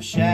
snapshot.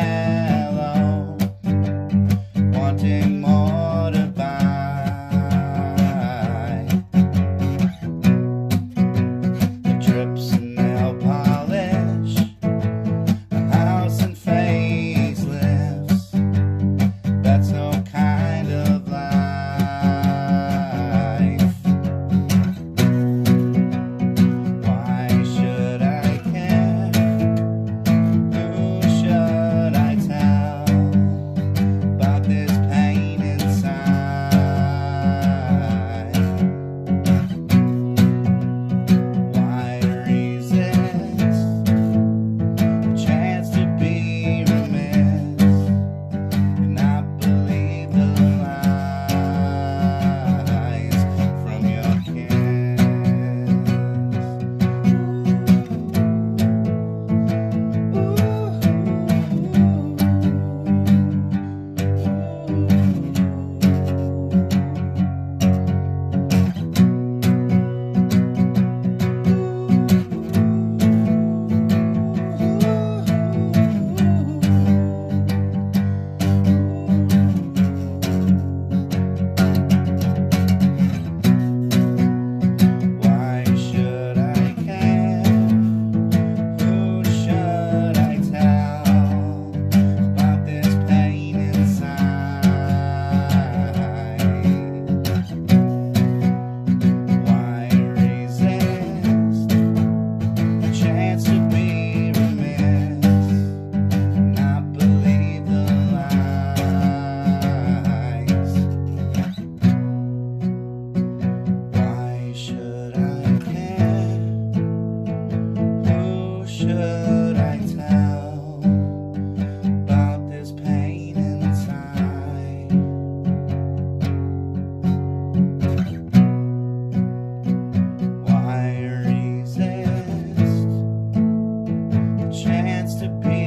could I tell about this pain inside? Why resist the chance to be?